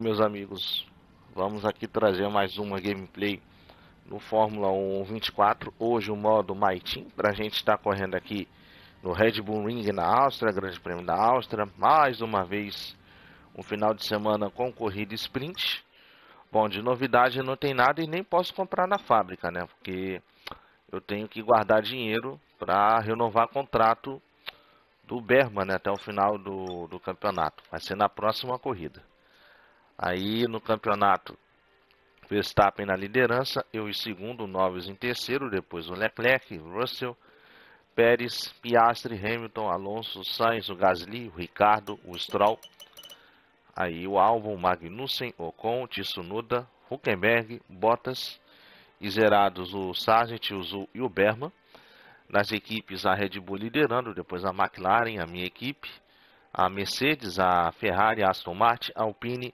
Meus amigos, vamos aqui trazer mais uma gameplay no Fórmula 1 24. Hoje o modo My Team, para a gente estar correndo aqui no Red Bull Ring na Áustria, Grande Prêmio da Áustria. Mais uma vez, um final de semana com corrida sprint. Bom, de novidade não tem nada e nem posso comprar na fábrica, né? Porque eu tenho que guardar dinheiro para renovar contrato do Berman né, até o final do, do campeonato. Vai ser na próxima corrida. Aí no campeonato, Verstappen na liderança, eu em segundo, Norris em terceiro, depois o Leclerc, Russell, Pérez, Piastri, Hamilton, Alonso, Sainz, o Gasly, o Ricardo, o Stroll. Aí o Albon, Magnussen, Ocon, Tsunoda, Huckenberg, Bottas. E zerados o Sargent, o Zul e o Berman. Nas equipes, a Red Bull liderando, depois a McLaren, a minha equipe, a Mercedes, a Ferrari, a Aston Martin, a Alpine,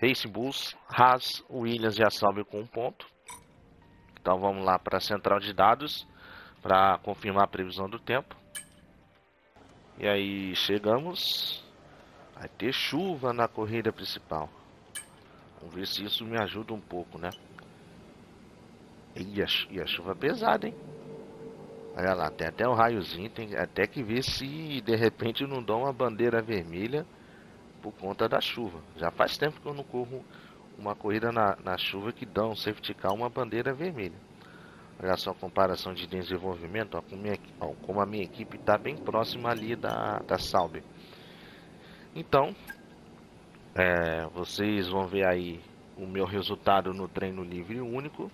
Racing Bulls, Haas, Williams e a com um ponto. Então vamos lá para a central de dados para confirmar a previsão do tempo. E aí chegamos. Vai ter chuva na corrida principal. Vamos ver se isso me ajuda um pouco, né? E a, e a chuva é pesada, hein? Olha lá, tem até um raiozinho, tem até que ver se de repente não dá uma bandeira vermelha por conta da chuva. Já faz tempo que eu não corro uma corrida na, na chuva que dá um safety car uma bandeira vermelha. Olha só a comparação de desenvolvimento, ó, com minha, ó, como a minha equipe está bem próxima ali da, da Sauber. Então, é, vocês vão ver aí o meu resultado no treino livre único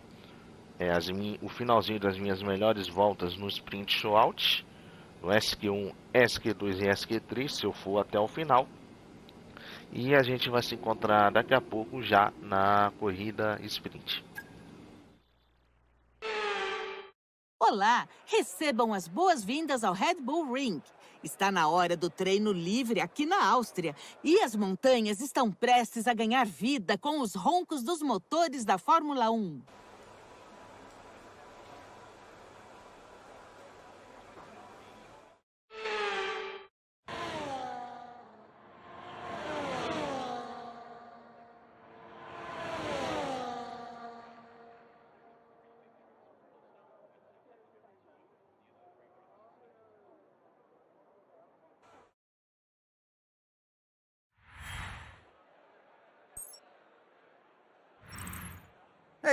é, as, o finalzinho das minhas melhores voltas no sprint shootout, no SQ1, SQ2 e SQ3, se eu for até o final. E a gente vai se encontrar daqui a pouco já na corrida sprint. Olá, recebam as boas-vindas ao Red Bull Ring. Está na hora do treino livre aqui na Áustria e as montanhas estão prestes a ganhar vida com os roncos dos motores da Fórmula 1.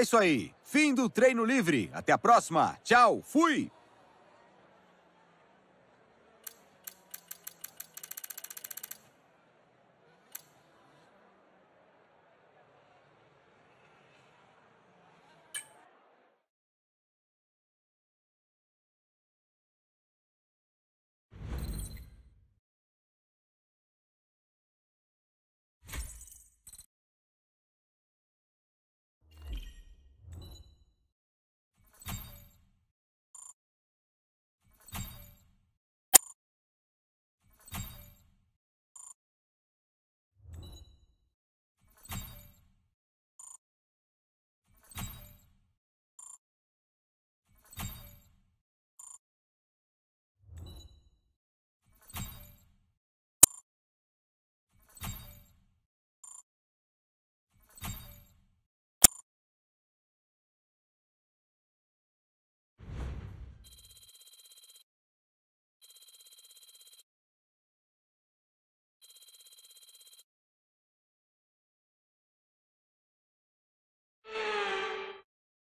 É isso aí. Fim do treino livre. Até a próxima. Tchau. Fui.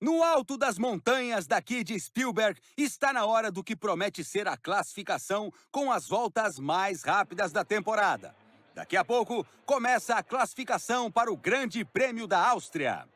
No alto das montanhas daqui de Spielberg, está na hora do que promete ser a classificação com as voltas mais rápidas da temporada. Daqui a pouco, começa a classificação para o Grande Prêmio da Áustria.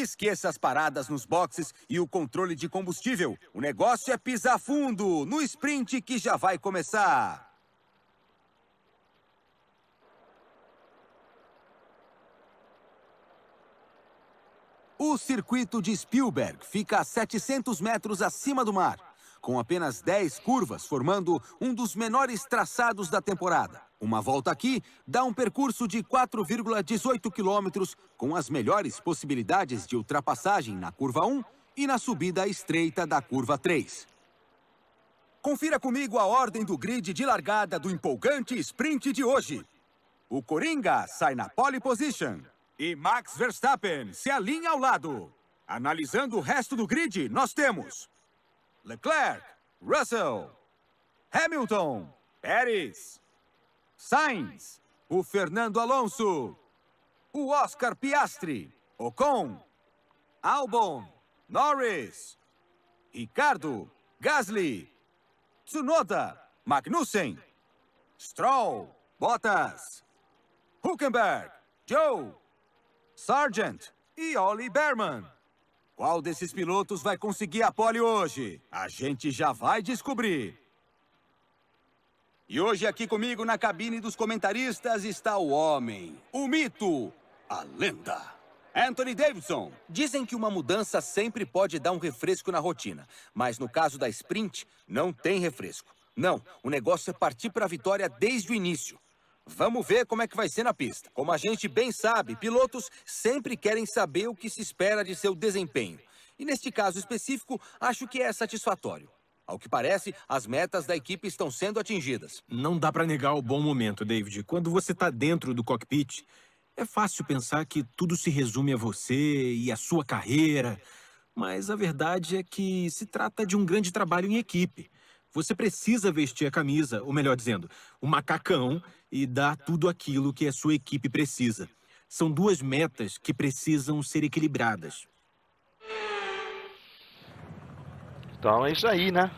Esqueça as paradas nos boxes e o controle de combustível. O negócio é pisar fundo no sprint que já vai começar. O circuito de Spielberg fica a 700 metros acima do mar, com apenas 10 curvas, formando um dos menores traçados da temporada. Uma volta aqui dá um percurso de 4,18 quilômetros, com as melhores possibilidades de ultrapassagem na curva 1 e na subida estreita da curva 3. Confira comigo a ordem do grid de largada do empolgante sprint de hoje. O Coringa sai na pole position. E Max Verstappen se alinha ao lado. Analisando o resto do grid, nós temos Leclerc, Russell, Hamilton, Pérez, Sainz, o Fernando Alonso, o Oscar Piastri, Ocon, Albon, Norris, Ricardo, Gasly, Tsunoda, Magnussen, Stroll, Bottas, Huckenberg, Joe, Sargent e Ollie Berman. Qual desses pilotos vai conseguir a pole hoje? A gente já vai descobrir. E hoje aqui comigo na cabine dos comentaristas está o homem, o mito, a lenda. Anthony Davidson. Dizem que uma mudança sempre pode dar um refresco na rotina, mas no caso da sprint, não tem refresco. Não, o negócio é partir para a vitória desde o início. Vamos ver como é que vai ser na pista. Como a gente bem sabe, pilotos sempre querem saber o que se espera de seu desempenho. E neste caso específico, acho que é satisfatório. Ao que parece, as metas da equipe estão sendo atingidas. Não dá para negar o bom momento, David. Quando você está dentro do cockpit, é fácil pensar que tudo se resume a você e a sua carreira. Mas a verdade é que se trata de um grande trabalho em equipe. Você precisa vestir a camisa, ou melhor dizendo, o macacão, e dar tudo aquilo que a sua equipe precisa. São duas metas que precisam ser equilibradas. Então é isso aí, né?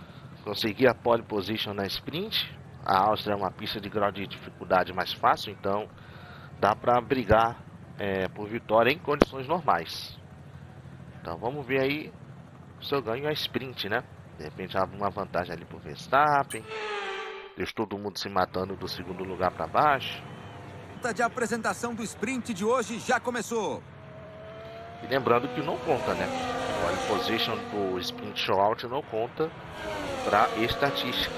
Consegui a pole position na sprint. A Áustria é uma pista de grau de dificuldade mais fácil, então dá para brigar é, por vitória em condições normais. Então vamos ver aí se eu ganho a sprint, né? De repente abre uma vantagem ali pro Verstappen. Deixa todo mundo se matando do segundo lugar para baixo. A de apresentação do sprint de hoje já começou. E lembrando que não conta, né? Position do sprint shootout não conta para estatística.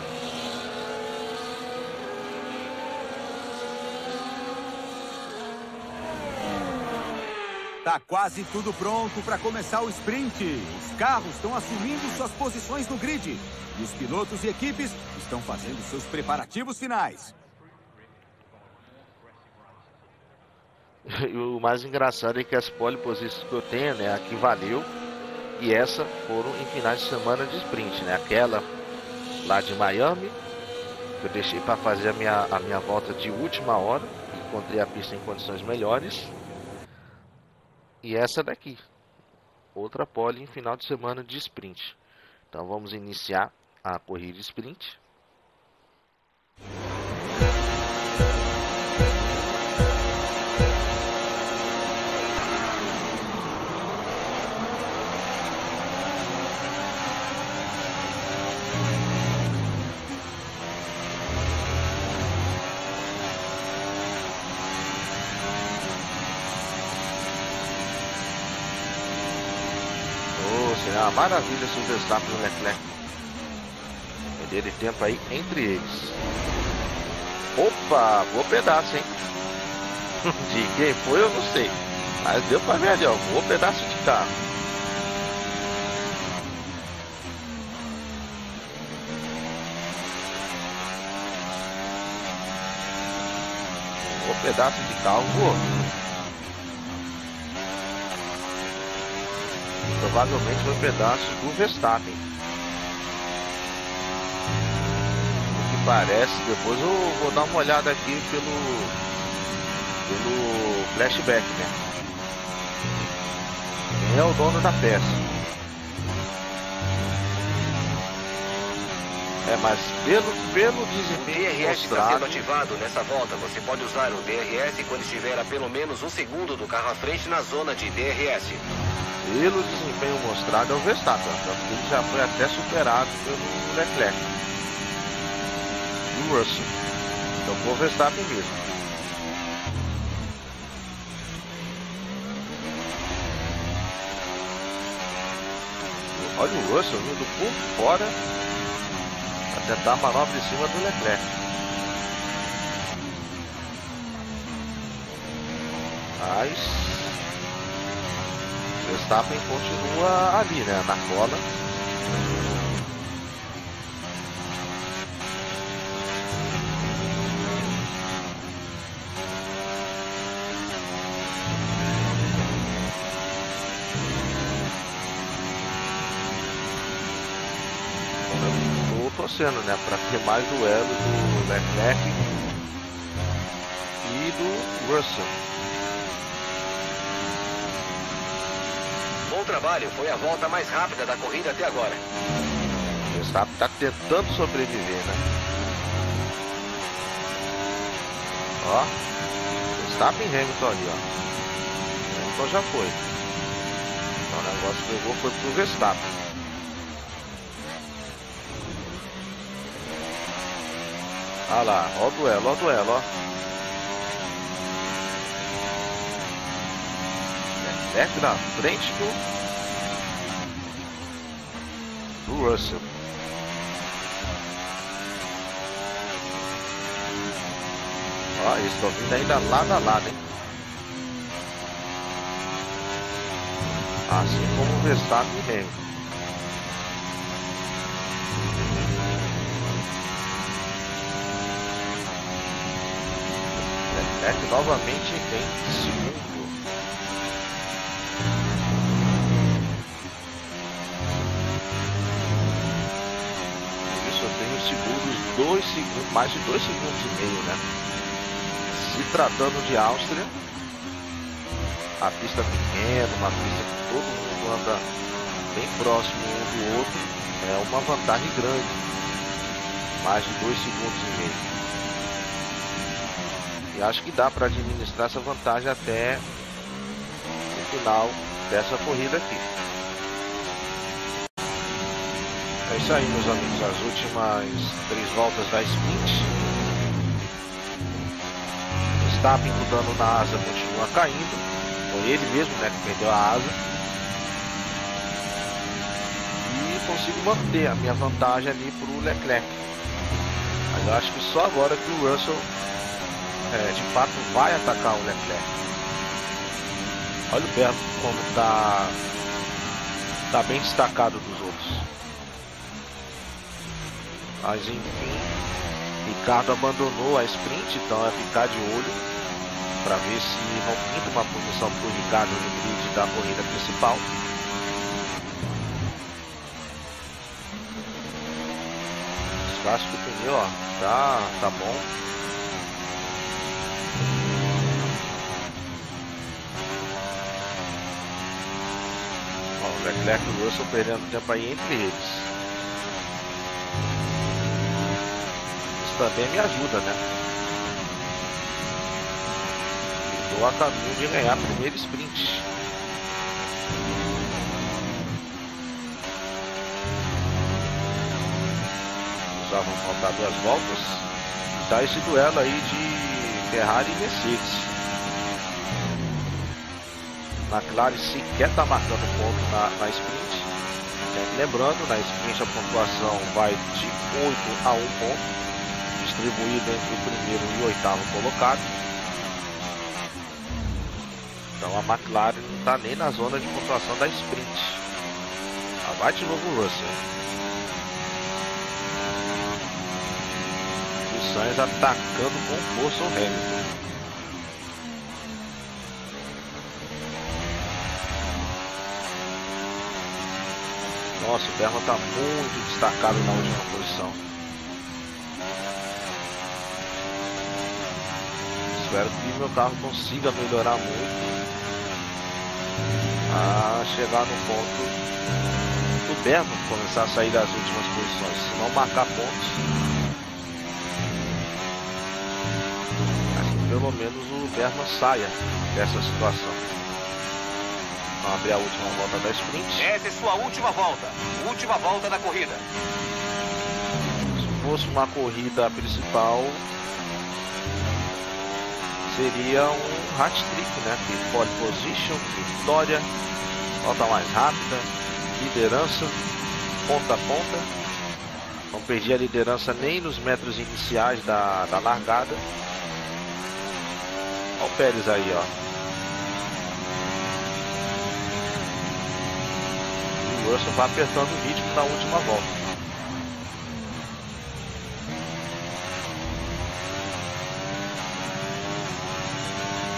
Tá quase tudo pronto para começar o sprint. Os carros estão assumindo suas posições no grid. E os pilotos e equipes estão fazendo seus preparativos finais. E o mais engraçado é que as pole posições que eu tenho, né, aqui valeu. E essa foram em finais de semana de sprint, né? Aquela lá de Miami, que eu deixei para fazer a minha, a minha volta de última hora. Encontrei a pista em condições melhores. E essa daqui, outra pole em final de semana de sprint. Então vamos iniciar a corrida sprint. Seria uma maravilha se o Verstappen e o Leclerc perderem tempo aí entre eles. Opa, boa pedaço, hein? De quem foi eu não sei. Mas deu pra ver ali, ó. Boa pedaço de carro. Boa pedaço de carro voou. Provavelmente foi um pedaço do Verstappen. O que parece, depois eu vou dar uma olhada aqui pelo, pelo flashback, né? Quem é o dono da peça? É, mas pelo, pelo desempenho DRS está sendo ativado nessa volta. Você pode usar o DRS quando estiver a pelo menos um segundo do carro à frente na zona de DRS. Pelo desempenho mostrado é o Verstappen, porque ele já foi até superado pelo Leclerc. E o Russell. Então foi o Verstappen mesmo. Olha o Russell vindo por fora para tentar a manobra em cima do Leclerc. Mas Verstappen continua ali, né? Na cola. Né? Para ter mais duelo do Leclerc e do Russell. Bom trabalho, foi a volta mais rápida da corrida até agora. O Verstappen está tentando sobreviver, né? Ó, Verstappen e Hamilton ali, ó. Hamilton já foi. Então o negócio pegou, foi pro Verstappen. Olha lá, ó o duelo, ó o duelo, ó. Leclerc na frente do, do Russell. Ó, eles estão vindo ainda lado a lado, hein? Assim como o Verstappen e Hamilton. Novamente em segundo. Isso eu tenho segundos, dois segundos, mais de dois segundos e meio, né? Se tratando de Áustria, a pista pequena, uma pista que todo mundo anda bem próximo um do outro, é uma vantagem grande. Mais de dois segundos e meio. Acho que dá para administrar essa vantagem até o final dessa corrida aqui. É isso aí, meus amigos. As últimas três voltas da sprint. Verstappen com dano na asa continua caindo. Foi ele mesmo né, que perdeu a asa. E consigo manter a minha vantagem ali para o Leclerc. Mas eu acho que só agora que o Russell é, de fato vai atacar o Leclerc. Olha o Berto como está tá bem destacado dos outros. Mas enfim, Ricardo abandonou a sprint, então é ficar de olho para ver se pinta uma posição para Ricardo no grid da corrida principal. Acho que o pneu ó, tá, tá bom. Leclerc e Russell perdendo tempo aí entre eles. Isso também me ajuda, né? Estou a caminho de ganhar a primeira sprint. Já vão faltar duas voltas. E tá esse duelo aí de Ferrari e Mercedes. McLaren sequer está marcando ponto na, na sprint. Lembrando, na sprint a pontuação vai de 8 a 1 ponto, distribuída entre o primeiro e o oitavo colocado. Então a McLaren não está nem na zona de pontuação da sprint. vai de novo o Russell. O Sainz atacando com força o Hamilton. Nossa, o Berman está muito destacado na última posição. Espero que meu carro consiga melhorar muito a chegar no ponto do Berman começar a sair das últimas posições. Se não marcar pontos, mas que pelo menos o Berman saia dessa situação. Vamos abrir a última volta da sprint. Essa é sua última volta. Última volta da corrida. Se fosse uma corrida principal, seria um hat trick, né? Que pole position, vitória, volta mais rápida, liderança, ponta a ponta. Não perdi a liderança nem nos metros iniciais da, da largada. Olha o Pérez aí, ó. Russell vai apertando o ritmo na última volta.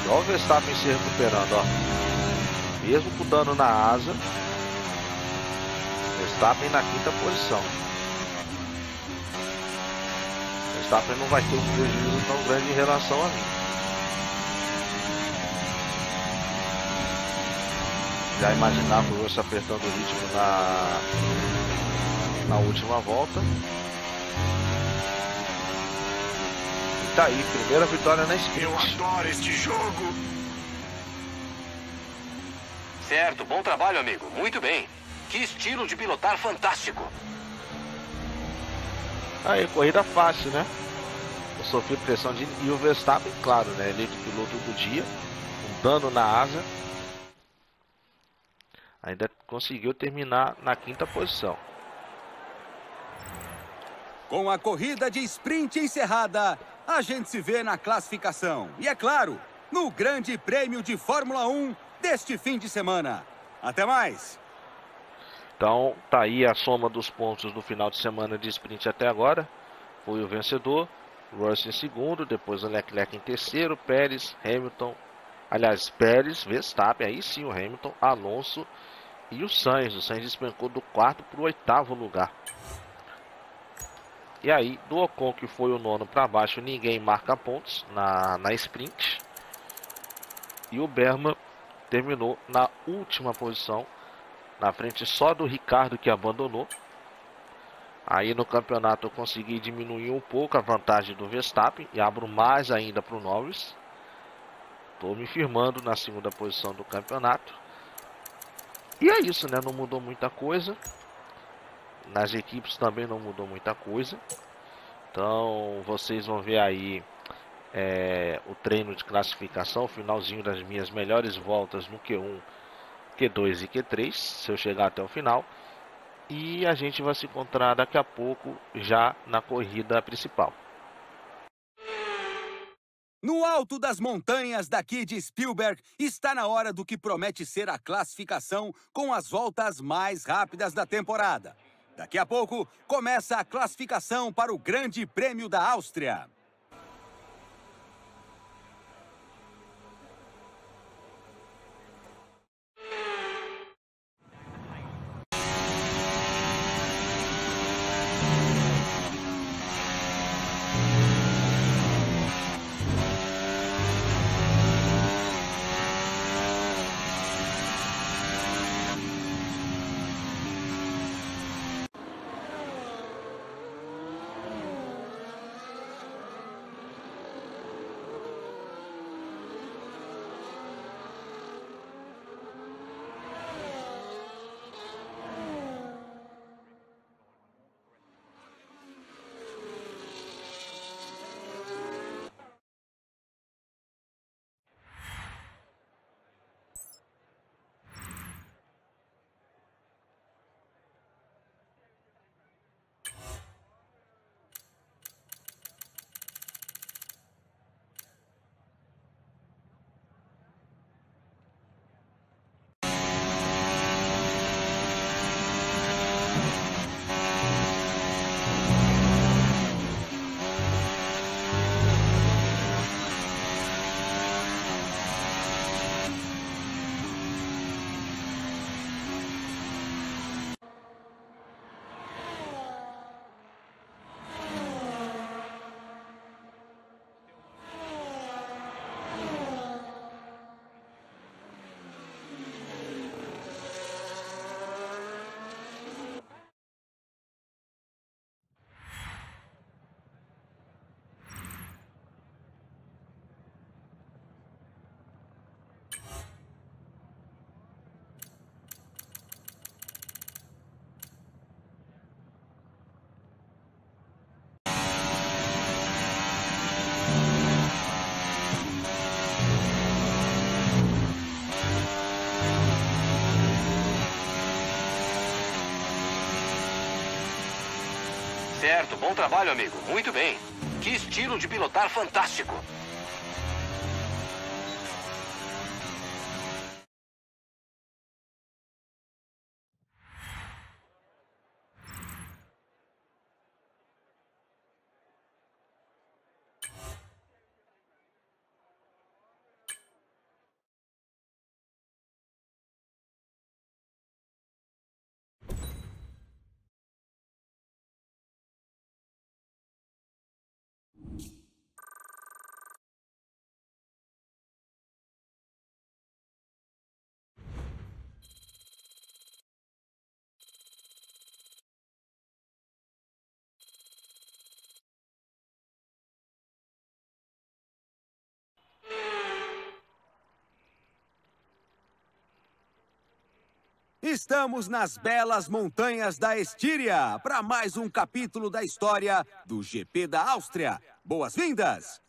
Olha o Verstappen se recuperando, ó. Mesmo com dano na asa, Verstappen na quinta posição. Verstappen não vai ter um prejuízo tão grande em relação a mim. Já imaginava o Russo apertando o ritmo na, na última volta. E tá aí, primeira vitória na sprint. Eu adoro este jogo. Certo, bom trabalho, amigo. Muito bem. Que estilo de pilotar fantástico. Aí, corrida fácil, né? Eu sofri pressão de. E o Verstappen, claro, né? Eleito piloto do dia. Um dano na asa. Ainda conseguiu terminar na quinta posição. Com a corrida de sprint encerrada, a gente se vê na classificação. E é claro, no Grande Prêmio de Fórmula 1 deste fim de semana. Até mais! Então, tá aí a soma dos pontos do final de semana de sprint até agora. Foi o vencedor. Russell em segundo, depois o Leclerc em terceiro, Pérez, Hamilton, aliás, Pérez, Verstappen, aí sim o Hamilton, Alonso e o Sainz. O Sainz despencou do quarto para o oitavo lugar. E aí, do Ocon, que foi o nono para baixo, ninguém marca pontos na, na sprint. E o Berman terminou na última posição na frente só do Ricardo que abandonou. Aí no campeonato eu consegui diminuir um pouco a vantagem do Verstappen e abro mais ainda para o Norris. Estou me firmando na segunda posição do campeonato. E é isso, né? Não mudou muita coisa. Nas equipes também não mudou muita coisa. Então vocês vão ver aí é, o treino de classificação, finalzinho das minhas melhores voltas no Q1 Q2 e Q3, se eu chegar até o final. E a gente vai se encontrar daqui a pouco já na corrida principal. No alto das montanhas daqui de Spielberg, está na hora do que promete ser a classificação com as voltas mais rápidas da temporada. Daqui a pouco começa a classificação para o Grande Prêmio da Áustria. Certo, bom trabalho, amigo. Muito bem. Que estilo de pilotar fantástico. Estamos nas belas montanhas da Estíria para mais um capítulo da história do GP da Áustria. Boas-vindas!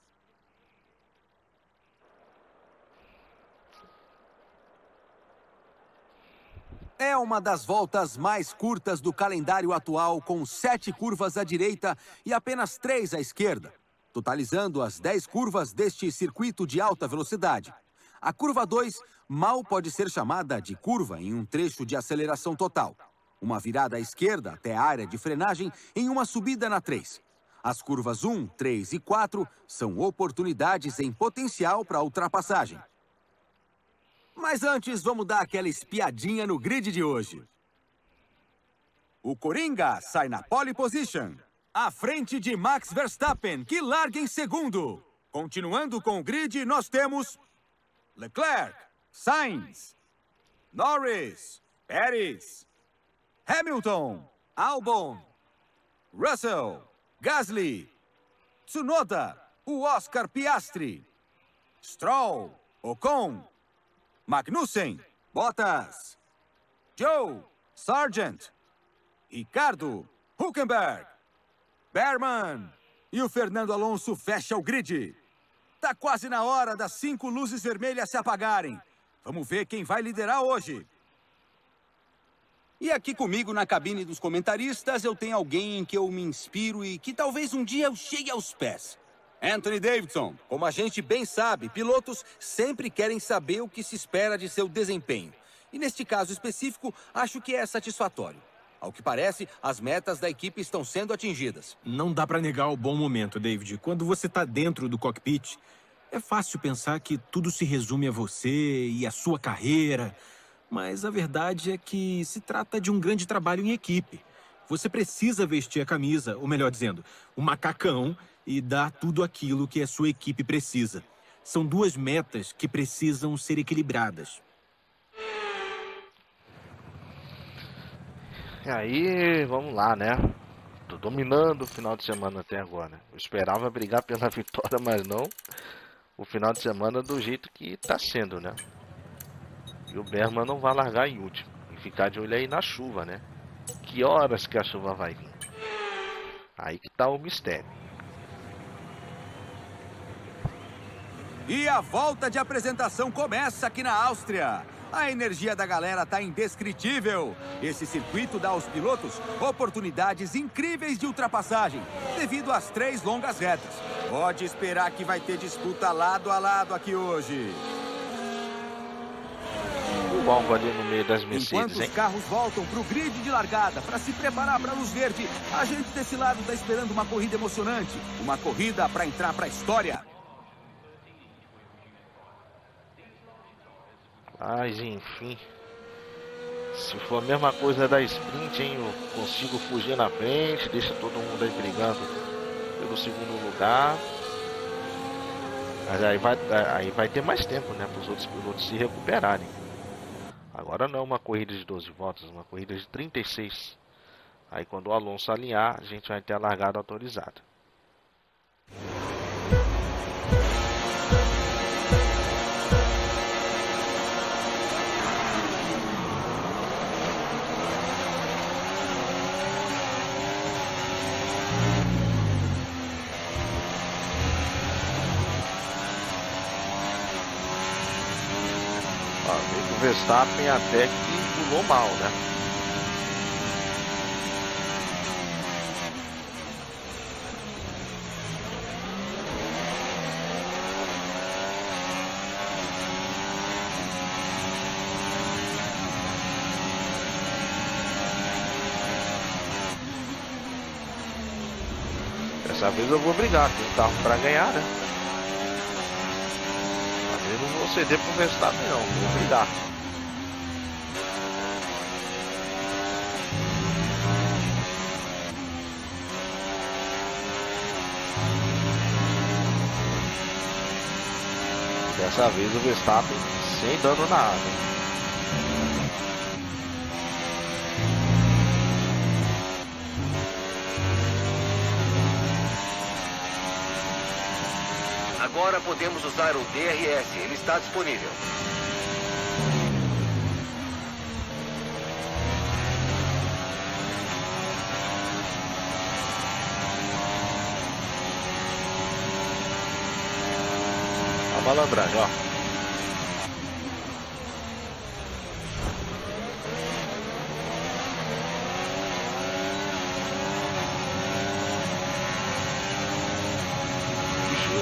É uma das voltas mais curtas do calendário atual, com sete curvas à direita e apenas três à esquerda, totalizando as dez curvas deste circuito de alta velocidade. A curva 2 mal pode ser chamada de curva em um trecho de aceleração total. Uma virada à esquerda até a área de frenagem em uma subida na 3. As curvas 1, 3 e 4 são oportunidades em potencial para ultrapassagem. Mas antes, vamos dar aquela espiadinha no grid de hoje. O Coringa sai na pole position, à frente de Max Verstappen, que larga em segundo. Continuando com o grid, nós temos Leclerc, Sainz, Norris, Pérez, Hamilton, Albon, Russell, Gasly, Tsunoda, o Oscar Piastri, Stroll, Ocon, Magnussen, Bottas, Joe, Sargent, Ricardo, Huckenberg, Berman e o Fernando Alonso fecha o grid. Tá quase na hora das cinco luzes vermelhas se apagarem. Vamos ver quem vai liderar hoje. E aqui comigo na cabine dos comentaristas eu tenho alguém em que eu me inspiro e que talvez um dia eu chegue aos pés. Anthony Davidson, como a gente bem sabe, pilotos sempre querem saber o que se espera de seu desempenho. E neste caso específico, acho que é satisfatório. Ao que parece, as metas da equipe estão sendo atingidas. Não dá para negar o bom momento, David. Quando você está dentro do cockpit, é fácil pensar que tudo se resume a você e a sua carreira. Mas a verdade é que se trata de um grande trabalho em equipe. Você precisa vestir a camisa, ou melhor dizendo, o macacão, e dar tudo aquilo que a sua equipe precisa. São duas metas que precisam ser equilibradas. E aí, vamos lá, né? Tô dominando o final de semana até agora. Eu esperava brigar pela vitória, mas não o final de semana do jeito que tá sendo, né? E o Berman não vai largar em último. E ficar de olho aí na chuva, né? Que horas que a chuva vai vir? Aí que tá o mistério. E a volta de apresentação começa aqui na Áustria. A energia da galera tá indescritível. Esse circuito dá aos pilotos oportunidades incríveis de ultrapassagem, devido às três longas retas. Pode esperar que vai ter disputa lado a lado aqui hoje. O longo ali no meio das Mercedes, Enquanto hein? os carros voltam para o grid de largada para se preparar para a luz verde, a gente desse lado está esperando uma corrida emocionante. Uma corrida para entrar para a história. Mas enfim. Se for a mesma coisa da sprint, hein? Eu consigo fugir na frente, deixa todo mundo aí brigando pelo segundo lugar. Mas aí vai, aí vai ter mais tempo, né? Para os outros pilotos se recuperarem. Agora não é uma corrida de 12 voltas, é uma corrida de 36. Aí quando o Alonso alinhar, a gente vai ter a largada autorizada. o Verstappen até que pulou mal, né? Dessa vez eu vou brigar, tem carro para ganhar, né? Ceder pro Verstappen não, vou brigar. Dessa vez o Verstappen sem dano na água. Agora podemos usar o DRS. Ele está disponível. A malandragem, ó.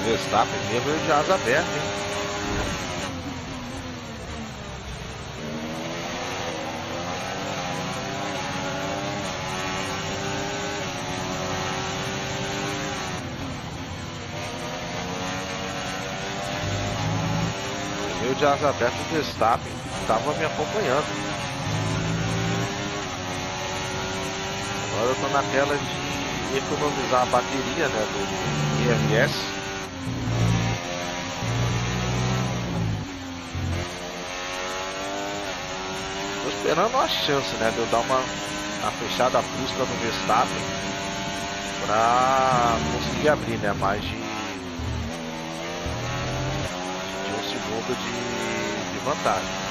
o Verstappen mesmo de asa aberta, hein? Meu de asa aberta, o Verstappen estava me acompanhando. Agora eu estou na tela de economizar a bateria né, do IRS. Esperando uma chance, né? De eu dar uma, uma fechada brusca no Verstappen para conseguir abrir, né? Mais de, de um segundo de, de vantagem.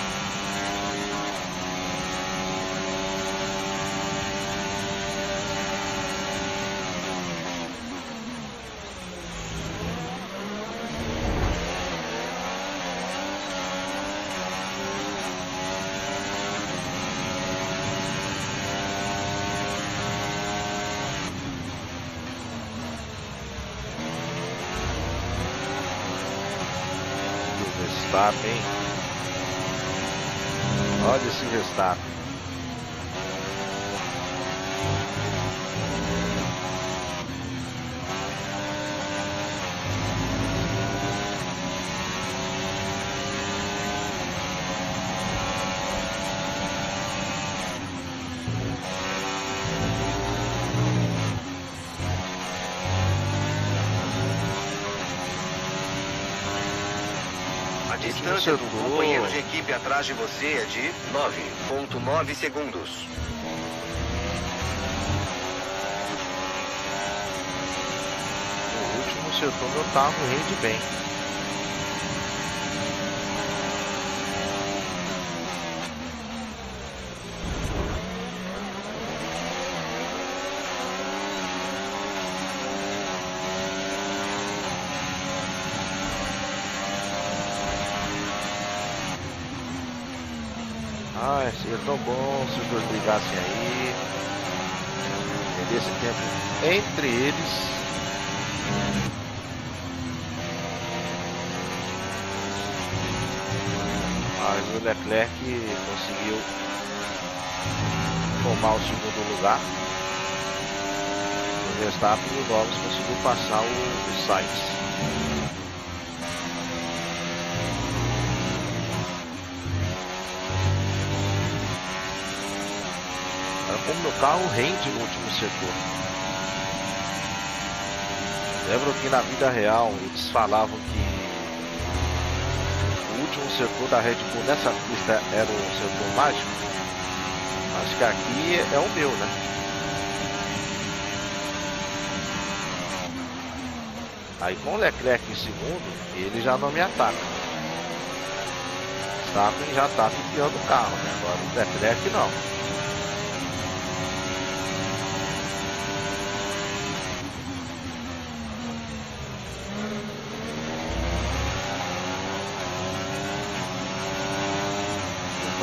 Distância do companheiro de equipe atrás de você é de 9.9 segundos. O último setor carro rende bem. Ah, seria tão bom se os dois brigassem aí. Esse tempo entre eles. Mas o Leclerc conseguiu tomar o segundo lugar. O Verstappen e o Norris conseguiu passar o Sainz. Carro rende no último setor. Lembro que na vida real eles falavam que o último setor da Red Bull nessa pista era o setor mágico. Acho que aqui é o meu, né? Aí com o Leclerc em segundo, ele já não me ataca. Verstappen já está piando o carro, né? Agora o Leclerc não.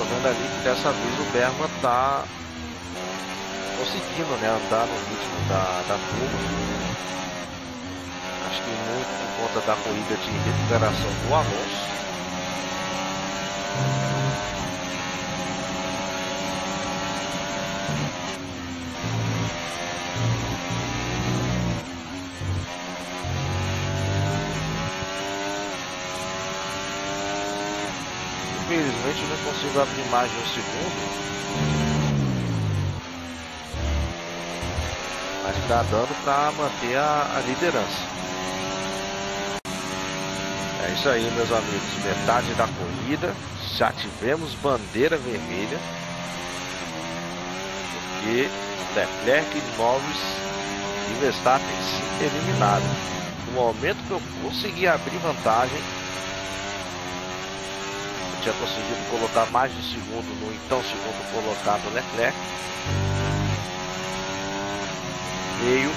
vendo ali que dessa vez o Berman tá conseguindo né, andar no ritmo da, da turma. Acho que muito por conta da corrida de recuperação do Alonso. Abrir mais de um segundo. Mas está dando para manter a, a liderança. É isso aí, meus amigos. Metade da corrida. Já tivemos bandeira vermelha. Porque Leclerc, Norris e Verstappen se eliminaram. No momento que eu consegui abrir vantagem, tinha conseguido colocar mais de segundo no então segundo colocado Leclerc. Veio.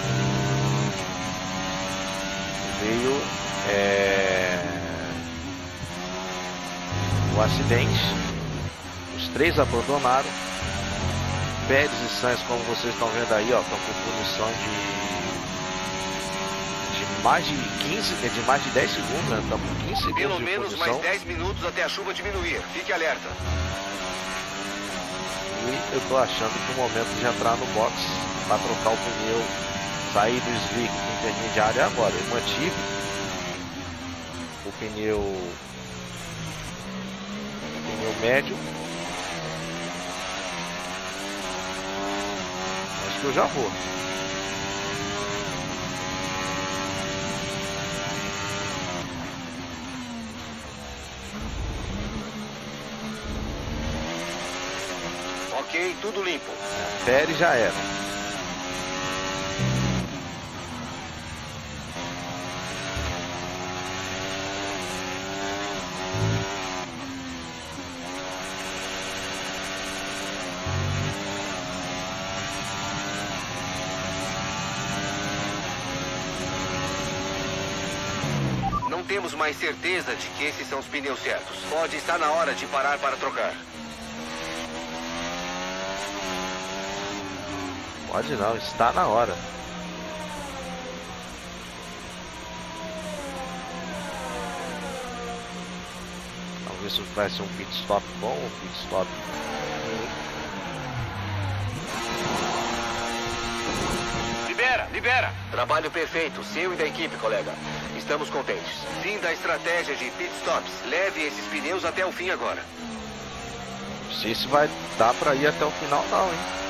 Veio. É, o acidente. Os três abandonaram. Pérez e Sainz, como vocês estão vendo aí, ó, estão com punição de mais de 15, de mais de 10 segundos, né? Estão com 15 segundos. Pelo menos mais 10 minutos até a chuva diminuir. Fique alerta. E eu tô achando que o momento de entrar no box para trocar o pneu, sair do slick intermediário é agora. Eu mantive o pneu, o pneu médio. Acho que eu já vou. Tudo limpo. Pérez já era. Não temos mais certeza de que esses são os pneus certos. Pode estar na hora de parar para trocar. Pode não, está na hora. Vamos ver se vai ser um pit stop bom ou um pit stop. Libera, libera! Trabalho perfeito, seu e da equipe, colega. Estamos contentes. Fim da estratégia de pit stops. Leve esses pneus até o fim agora. Não sei se vai dar para ir até o final não, hein?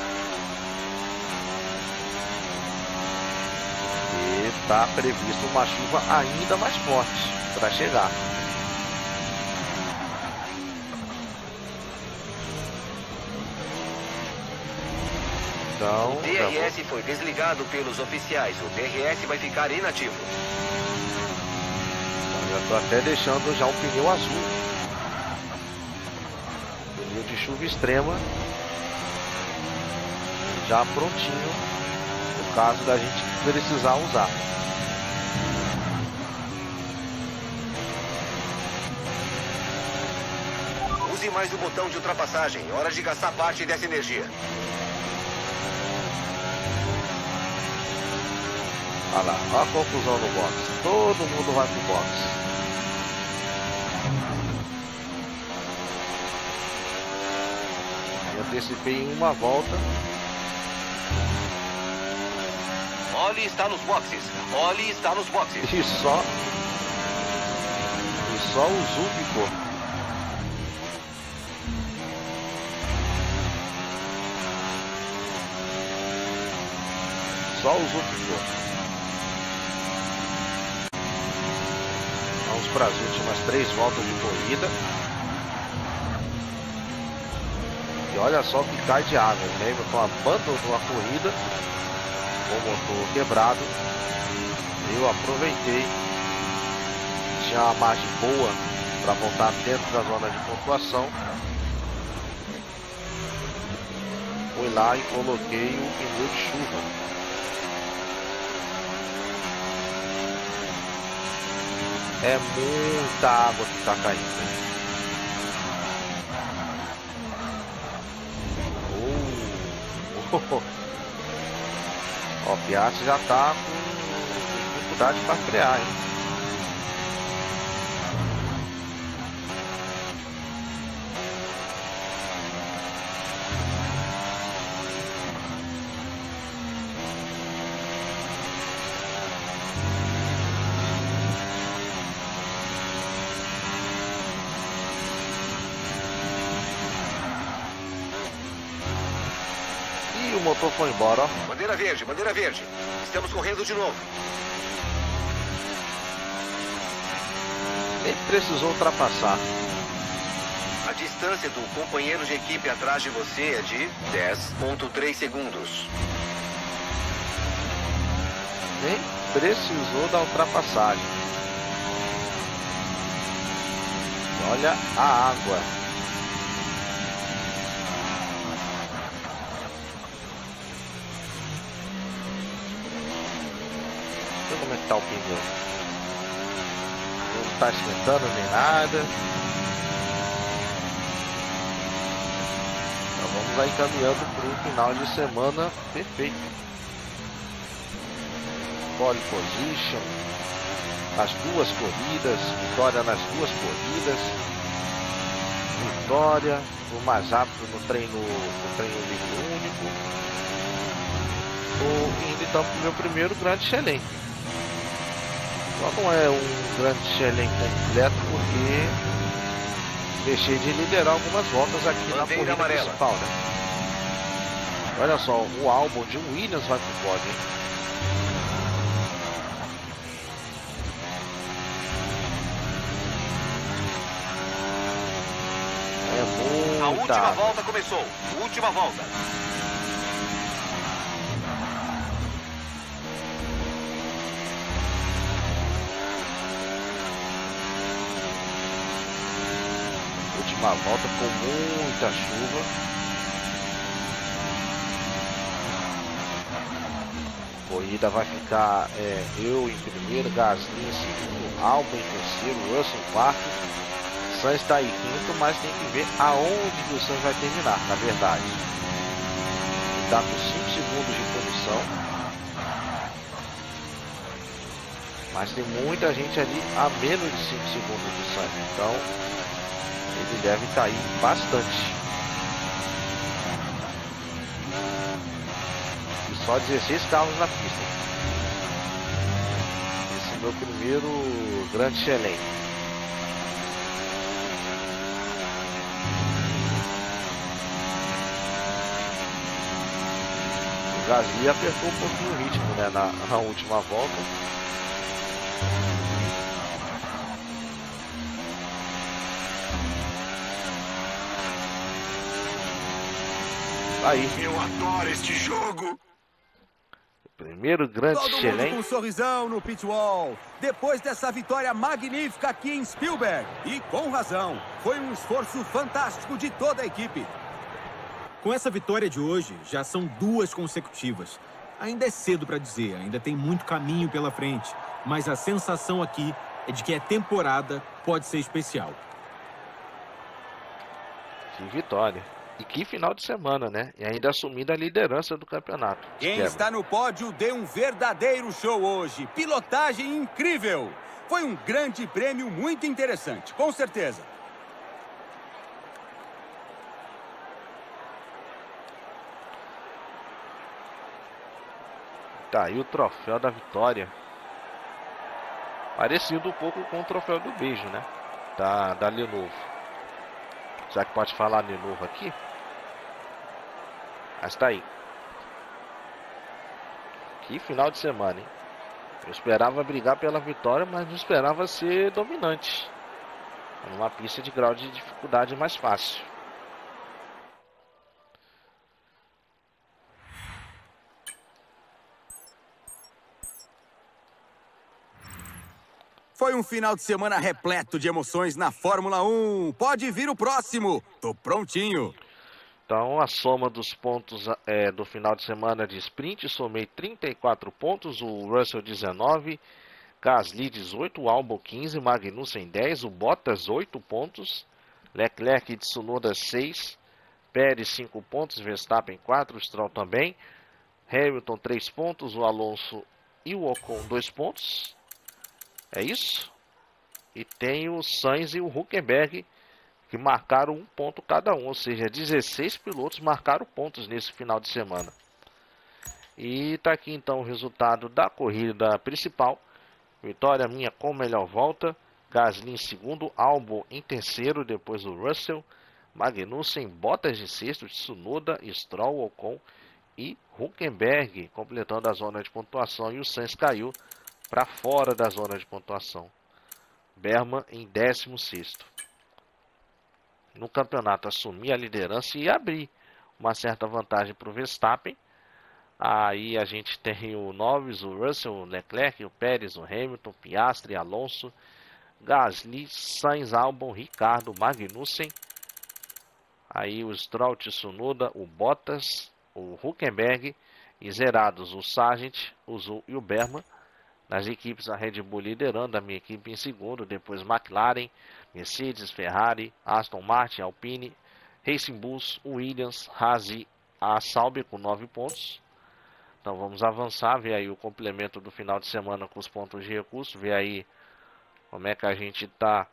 Está previsto uma chuva ainda mais forte para chegar. Então, O DRS foi desligado pelos oficiais. O DRS vai ficar inativo. Eu já tô até deixando já um pneu azul. Pneu de chuva extrema. Já prontinho. Caso da gente precisar usar. Use mais o botão de ultrapassagem. Hora de gastar parte dessa energia. Olha lá, olha a confusão no box. Todo mundo vai pro box. Eu antecipei em uma volta. Oli está nos boxes. Oli está nos boxes. E só. E só o zoom ficou. Só o zoom ficou. Vamos para as últimas três voltas de corrida. E olha só que cai de água. O Hamilton abandonou a corrida o motor quebrado. Eu aproveitei. Tinha uma margem boa para voltar dentro da zona de pontuação. Fui lá e coloquei o pneu de chuva. É muita água que está caindo. hein? Oh. O Piastri já tá com dificuldade para frear, hein? Motor foi embora, ó. Bandeira verde, bandeira verde. Estamos correndo de novo. Nem precisou ultrapassar. A distância do companheiro de equipe atrás de você é de 10.3 segundos. Nem precisou da ultrapassagem. Olha a água. Tá o pneu. Não tá esquentando nem nada. Então vamos aí caminhando para o final de semana perfeito. Pole position, as duas corridas, vitória nas duas corridas, vitória, o mais rápido no treino, no treino livre único, o, indo então para o meu primeiro grande Chelem. Só não é um grande Chelem completo porque deixei de liderar algumas voltas aqui Bandeira na corrida amarela. principal, né? Olha só, o álbum de Williams vai pro pódio, hein? A última volta começou. Última volta. Última volta com muita chuva. corrida vai ficar é, eu em primeiro, Gasly em segundo, Albon em terceiro, Russell em quarto, Sainz está em quinto, mas tem que ver aonde o Sainz vai terminar, na verdade. Está com 5 segundos de punição. Mas tem muita gente ali a menos de 5 segundos do Sainz. Então, ele deve cair bastante. E só 16 carros na pista. Esse é o meu primeiro grande Chelem. Gasly apertou um pouquinho o ritmo né, na, na última volta. Aí. Eu adoro este jogo. Primeiro grande Todo um sorrisão no pit wall. Depois dessa vitória magnífica aqui em Spielberg. E com razão. Foi um esforço fantástico de toda a equipe. Com essa vitória de hoje, já são duas consecutivas. Ainda é cedo para dizer, ainda tem muito caminho pela frente, mas a sensação aqui é de que a temporada pode ser especial. Que vitória. E que final de semana, né? E ainda assumindo a liderança do campeonato. Quem Quebra. está no pódio deu um verdadeiro show hoje. Pilotagem incrível. Foi um grande prêmio muito interessante, com certeza. Tá aí o troféu da vitória. Parecido um pouco com o troféu do beijo, né? Da, da Lenovo. Já que pode falar Lenovo aqui? Mas tá aí. Que final de semana, hein? Eu esperava brigar pela vitória, mas não esperava ser dominante. Numa pista de grau de dificuldade mais fácil. Foi um final de semana repleto de emoções na Fórmula 1. Pode vir o próximo. Tô prontinho. Então, a soma dos pontos é, do final de semana de sprint, somei 34 pontos, o Russell 19, Gasly 18, Albon 15, Magnussen 10, o Bottas 8 pontos, Leclerc e Tsunoda 6, Pérez 5 pontos, Verstappen 4, Stroll também, Hamilton 3 pontos, o Alonso e o Ocon 2 pontos, é isso? E tem o Sainz e o Huckenberg que marcaram um ponto cada um, ou seja, 16 pilotos marcaram pontos nesse final de semana. E tá aqui então o resultado da corrida principal. Vitória minha com melhor volta. Gasly em segundo, Albon em terceiro, depois o Russell, Magnussen, Bottas em sexto, Tsunoda, Stroll, Ocon e Huckenberg completando a zona de pontuação. E o Sainz caiu para fora da zona de pontuação. Berman em 16. No campeonato assumir a liderança e abrir uma certa vantagem para o Verstappen. Aí a gente tem o Norris, o Russell, o Leclerc, o Pérez, o Hamilton, Piastri, Alonso, Gasly, Sainz, Albon, Ricardo, Magnussen. Aí o Stroll, Tsunoda, o Bottas, o Huckenberg e zerados o Sargent, o Zul e o Berman. Nas equipes, a Red Bull liderando, a minha equipe em segundo, depois McLaren, Mercedes, Ferrari, Aston Martin, Alpine, Racing Bulls, Williams, Haas e a Sauber com 9 pontos. Então vamos avançar, ver aí o complemento do final de semana com os pontos de recurso, ver aí como é que a gente está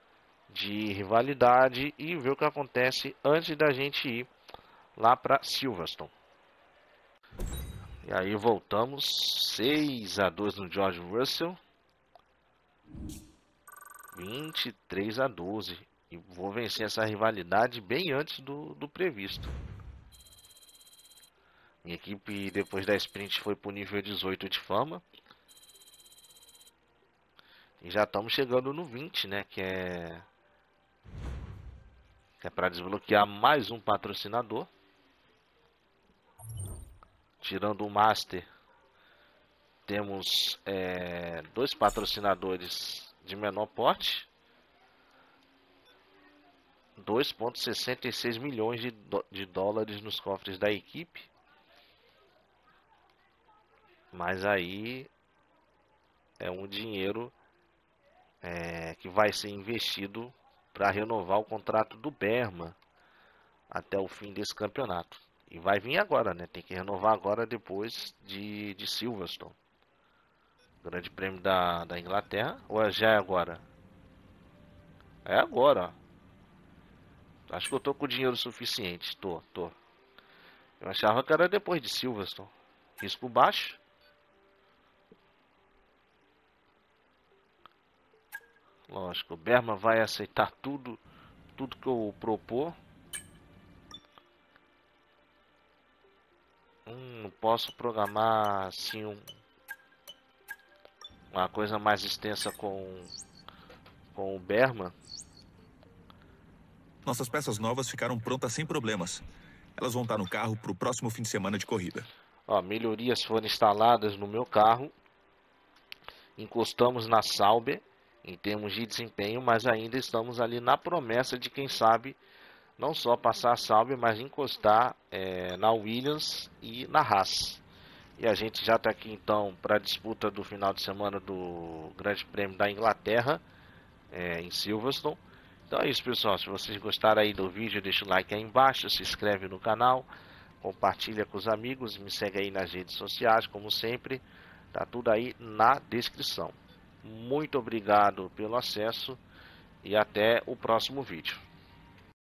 de rivalidade e ver o que acontece antes da gente ir lá para Silverstone. E aí voltamos 6 a 2 no George Russell. 23 a 12. E vou vencer essa rivalidade bem antes do, do previsto. Minha equipe depois da sprint foi para o nível 18 de fama. E já estamos chegando no 20, né? Que é, que é para desbloquear mais um patrocinador. Tirando o Master, temos é, dois patrocinadores de menor porte. 2,66 milhões de, de dólares nos cofres da equipe. Mas aí é um dinheiro é, que vai ser investido para renovar o contrato do Berma até o fim desse campeonato. E vai vir agora, né? Tem que renovar agora depois de, de Silverstone. Grande prêmio da, da Inglaterra. Ou é já é agora? É agora. Acho que eu tô com dinheiro suficiente. Tô, tô. Eu achava que era depois de Silverstone. Risco baixo. Lógico, o Berma vai aceitar tudo, tudo que eu propor. Hum, posso programar assim um, uma coisa mais extensa com com o Berman. Nossas peças novas ficaram prontas sem problemas. Elas vão estar no carro para o próximo fim de semana de corrida. Ó, melhorias foram instaladas no meu carro. Encostamos na Sauber em termos de desempenho, mas ainda estamos ali na promessa de quem sabe não só passar a salve, mas encostar é, na Williams e na Haas. E a gente já está aqui então para a disputa do final de semana do Grande Prêmio da Inglaterra é, em Silverstone. Então é isso pessoal, se vocês gostaram aí do vídeo, deixa o like aí embaixo, se inscreve no canal, compartilha com os amigos, me segue aí nas redes sociais, como sempre, tá tudo aí na descrição. Muito obrigado pelo acesso e até o próximo vídeo.